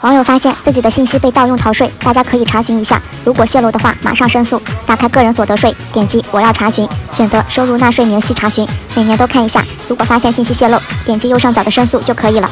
网友发现自己的信息被盗用逃税大家可以查询一下。如果泄露的话马上申诉。打开个人所得税点击我要查询选择收入纳税明细查询每年都看一下。如果发现信息泄露点击右上角的申诉就可以了。